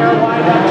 there wide